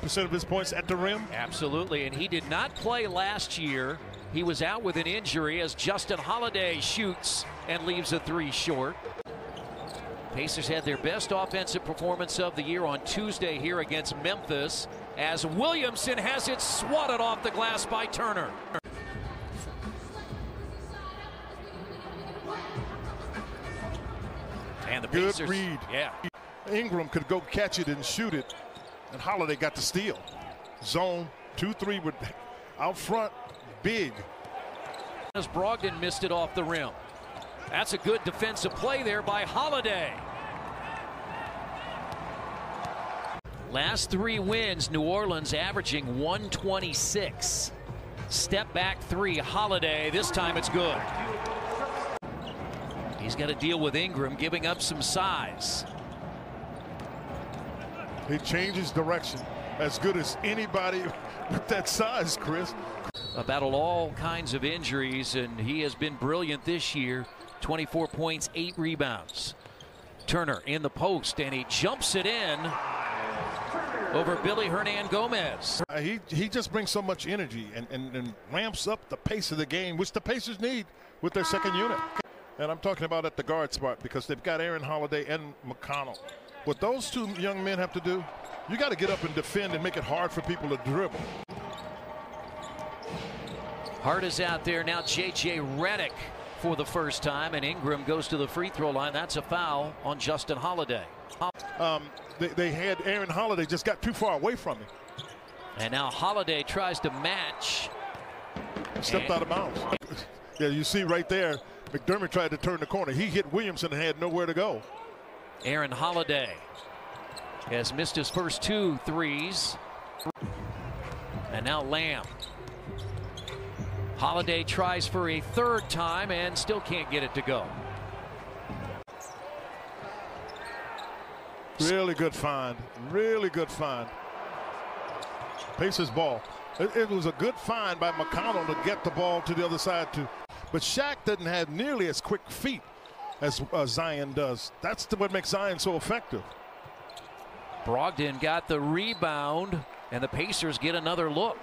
percent of his points at the rim. Absolutely, and he did not play last year. He was out with an injury as Justin Holiday shoots and leaves a three short. Pacers had their best offensive performance of the year on Tuesday here against Memphis as Williamson has it swatted off the glass by Turner. And the Good Pacers, read. Yeah. Ingram could go catch it and shoot it, and Holiday got the steal. Zone two three with out front, big. As Brogdon missed it off the rim. That's a good defensive play there by Holiday. Last three wins, New Orleans averaging 126. Step back three, Holiday. This time it's good. He's got to deal with Ingram giving up some size. He changes direction as good as anybody with that size, Chris. Battled all kinds of injuries, and he has been brilliant this year. 24 points, eight rebounds. Turner in the post, and he jumps it in over Willy Hernangomez. Uh, he he just brings so much energy and, and, and ramps up the pace of the game, which the Pacers need with their second unit. And I'm talking about at the guard spot because they've got Aaron Holiday and McConnell. What those two young men have to do, you got to get up and defend and make it hard for people to dribble. Hart is out there now. J.J. Redick for the first time, and Ingram goes to the free throw line. That's a foul on Justin Holiday. Um, they, they had Aaron Holiday just got too far away from him. And now Holiday tries to match. Stepped And- out of bounds. Yeah, you see right there, McDermott tried to turn the corner. He hit Williamson and had nowhere to go. Aaron Holiday has missed his first two threes. And now Lamb. Holiday tries for a third time and still can't get it to go. Really good find. Really good find. Pacers ball. It, it was a good find by McConnell to get the ball to the other side too. But Shaq doesn't have nearly as quick feet as uh, Zion does. That's what makes Zion so effective. Brogdon got the rebound, and the Pacers get another look.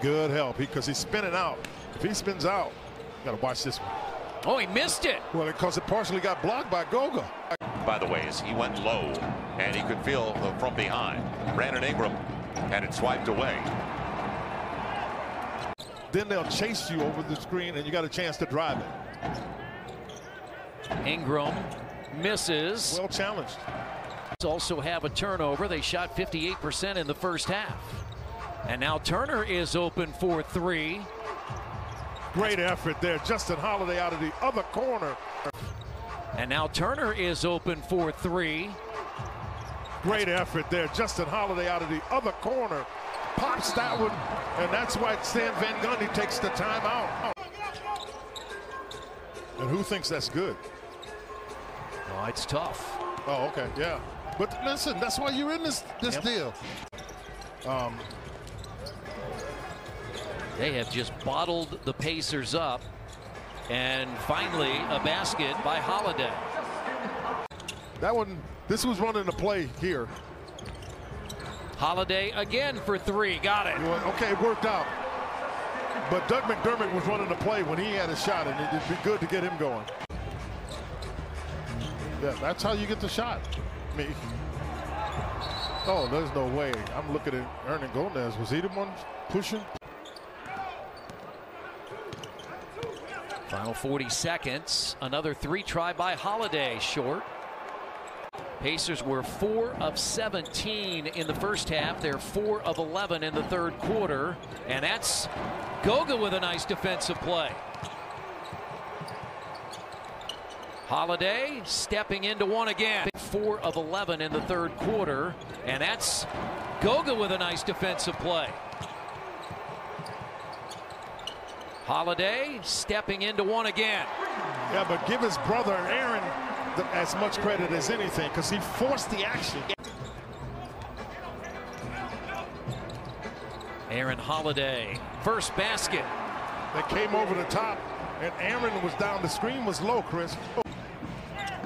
Good help because he's spinning out. If he spins out, you got to watch this one. Oh, he missed it. Well, because it partially got blocked by Goga. by the way, as he went low and he could feel uh, from behind. Brandon Ingram had it swiped away. Then they'll chase you over the screen and you got a chance to drive it. Ingram misses. Well challenged. also have a turnover. They shot 58% in the first half. And now Turner is open for three. Great effort there. Justin Holiday out of the other corner. And now Turner is open for three. Great effort there. Justin Holiday out of the other corner. Pops that one. And that's why Stan Van Gundy takes the timeout. And who thinks that's good? Oh, it's tough. Oh, okay, yeah. But listen, that's why you're in this this Yep. deal. Um, They have just bottled the Pacers up. And finally, a basket by Holiday. that one, this was running the play here. Holiday again for three. Got it. Okay, it worked out. But Doug McDermott was running the play when he had a shot, and it'd be good to get him going. Yeah, that's how you get the shot. Mean, oh, there's no way. I'm looking at Hernangomez. Was he the one pushing? Final 40 seconds. Another three try by Holiday. Short. Pacers were 4 of 17 in the first half. They're 4 of 11 in the third quarter. And that's Goga with a nice defensive play. Holiday stepping into one again. 4 of 11 in the third quarter. And that's Goga with a nice defensive play. Holiday stepping into one again. Yeah, but give his brother Aaron the, as much credit as anything because he forced the action. Aaron Holiday, first basket. That came over the top, and Aaron was down. The screen was low, Chris.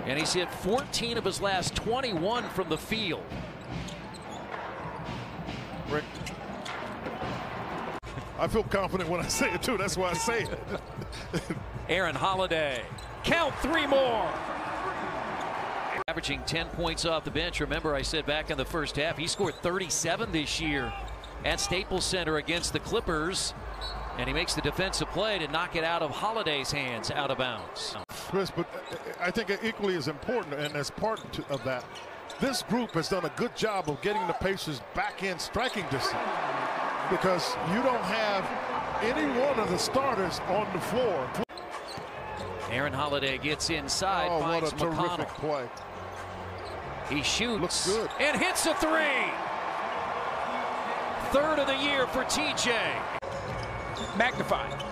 And he's hit 14 of his last 21 from the field. Rick. I feel confident when I say it, too. That's why I say it. Aaron Holiday. Count three more. Averaging 10 points off the bench. Remember, I said back in the first half, he scored 37 this year at Staples Center against the Clippers. And he makes the defensive play to knock it out of Holiday's hands out of bounds. Chris, but uh, I think equally as important, and as part of that, this group has done a good job of getting the Pacers back in striking distance because you don't have any one of the starters on the floor. Aaron Holiday gets inside, oh, finds what a McConnell. terrific play. He shoots Looks good. and hits a three. Third of the year for TJ. Magnified,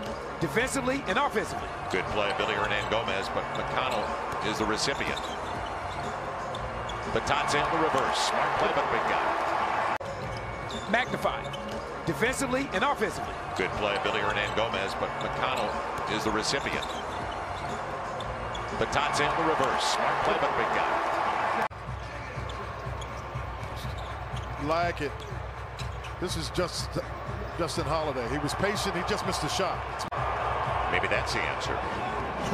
defensively and offensively. Good play, Willy Hernangomez, but McConnell is the recipient. Baton's in the reverse. Smart play, but big guy. Magnified, defensively and offensively. Good play, Willy Hernangomez, but McConnell is the recipient. Baton's in the reverse. Smart play, but big guy. Like it. This is just Justin Holiday. He was patient. He just missed a shot. Maybe that's the answer.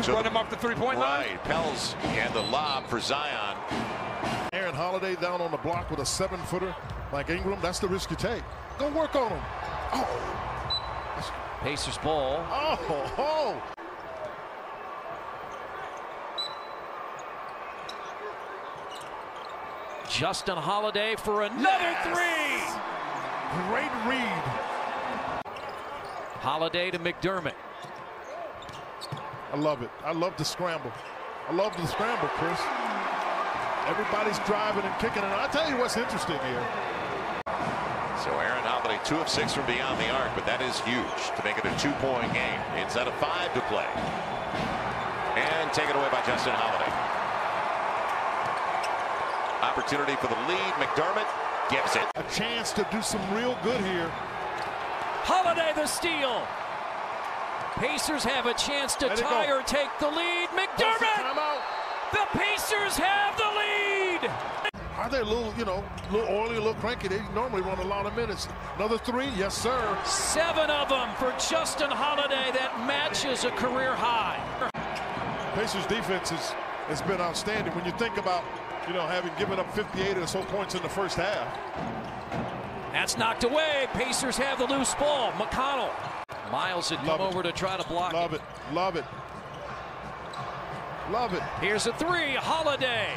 So Run him off the three-point line. Right. Pels and the lob for Zion. Aaron Holiday down on the block with a seven-footer like Ingram. That's the risk you take. Go work on him. Oh. Pacers ball. Oh, oh. Justin Holiday for another Yes. three. Great read. Holiday to McDermott. I love it. I love the scramble. I love the scramble, Chris. Everybody's driving and kicking, and I'll tell you what's interesting here. So Aaron Holiday, two of six from beyond the arc, but that is huge to make it a two-point game. Inside of five to play. And taken away by Justin Holiday. Opportunity for the lead. McDermott gives it. A chance to do some real good here. Holiday the steal. Pacers have a chance to Let tie or take the lead. Pulls the McDermott. The Pacers have the lead. Are they a little, you know, a little oily, a little cranky? They normally run a lot of minutes. Another three? Yes, sir. Seven of them for Justin Holiday. That matches a career high. Pacers defense has, has been outstanding. When you think about, you know, having given up 58 or so points in the first half. That's knocked away. Pacers have the loose ball. McConnell. Miles had Love come it. over to try to block Love it. it. Love it. Love it. Here's a three. Holiday.